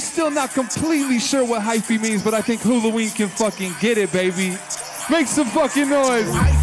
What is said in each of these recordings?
We still not completely sure what hyphy means, but I think Hulaween can fucking get it, baby. Make some fucking noise.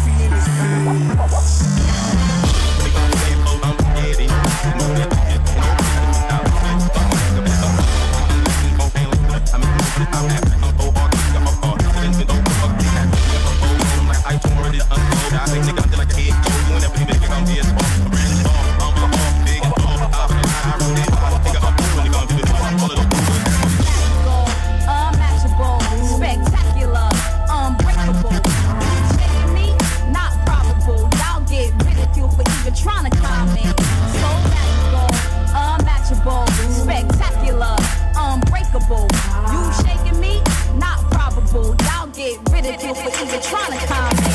get ridiculed for even trying to calm